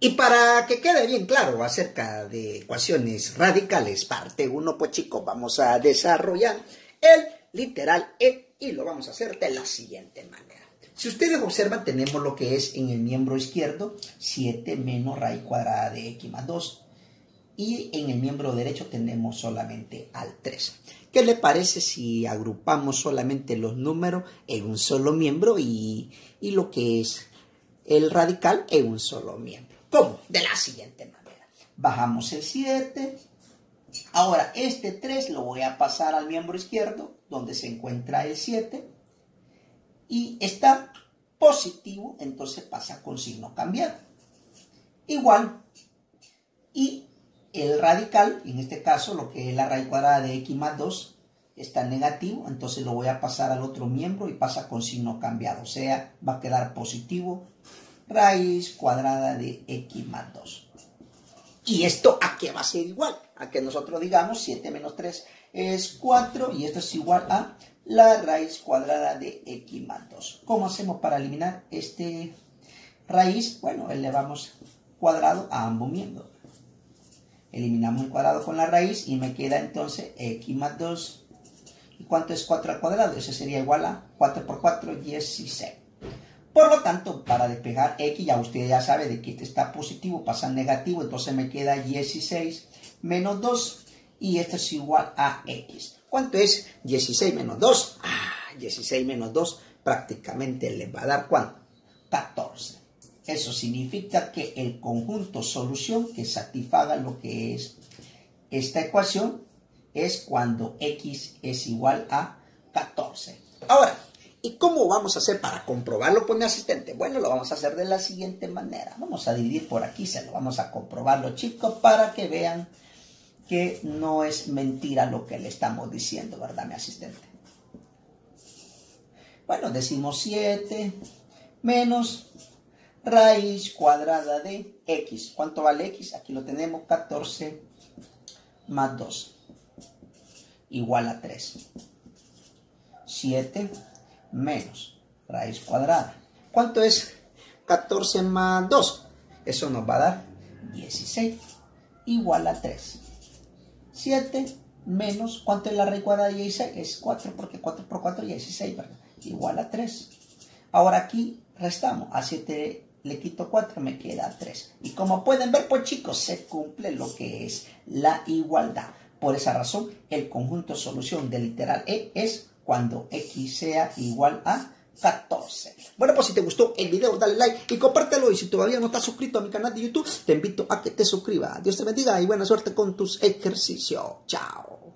Y para que quede bien claro acerca de ecuaciones radicales, parte 1, pues chicos, vamos a desarrollar el literal E y lo vamos a hacer de la siguiente manera. Si ustedes observan, tenemos lo que es en el miembro izquierdo 7 menos raíz cuadrada de x más 2. Y en el miembro derecho tenemos solamente al 3. ¿Qué le parece si agrupamos solamente los números en un solo miembro y, y lo que es el radical en un solo miembro? ¿Cómo? De la siguiente manera. Bajamos el 7. Ahora, este 3 lo voy a pasar al miembro izquierdo, donde se encuentra el 7. Y está positivo, entonces pasa con signo cambiado. Igual. Y el radical, en este caso, lo que es la raíz cuadrada de x más 2, está negativo, entonces lo voy a pasar al otro miembro y pasa con signo cambiado. O sea, va a quedar positivo raíz cuadrada de x más 2. ¿Y esto a qué va a ser igual? A que nosotros digamos 7 menos 3 es 4 y esto es igual a la raíz cuadrada de x más 2. ¿Cómo hacemos para eliminar este raíz? Bueno, elevamos cuadrado a ambos miembros. Eliminamos el cuadrado con la raíz y me queda entonces x más 2. ¿Y cuánto es 4 al cuadrado? Eso sería igual a 4 por 4, 16. Por lo tanto, para despejar x, ya usted ya sabe de que este está positivo, pasa negativo, entonces me queda 16 menos 2 y esto es igual a x. ¿Cuánto es 16 menos 2? Ah, 16 menos 2 prácticamente le va a dar ¿cuánto? 14. Eso significa que el conjunto solución que satisfaga lo que es esta ecuación es cuando x es igual a 14. Ahora, ¿Y cómo vamos a hacer para comprobarlo con mi asistente? Bueno, lo vamos a hacer de la siguiente manera. Vamos a dividir por aquí, se lo vamos a comprobarlo, chicos, para que vean que no es mentira lo que le estamos diciendo, ¿verdad, mi asistente? Bueno, decimos 7 menos raíz cuadrada de x. ¿Cuánto vale x? Aquí lo tenemos, 14 más 2, igual a 3. 7 menos raíz cuadrada. ¿Cuánto es 14 más 2? Eso nos va a dar 16 igual a 3. 7 menos, ¿cuánto es la raíz cuadrada de 16? Es 4 porque 4 por 4 es 16, ¿verdad? Igual a 3. Ahora aquí restamos. A 7 le quito 4, me queda 3. Y como pueden ver, pues chicos, se cumple lo que es la igualdad. Por esa razón, el conjunto solución del literal E es cuando x sea igual a 14. Bueno, pues si te gustó el video, dale like y compártelo. Y si todavía no estás suscrito a mi canal de YouTube, te invito a que te suscribas. Dios te bendiga y buena suerte con tus ejercicios. Chao.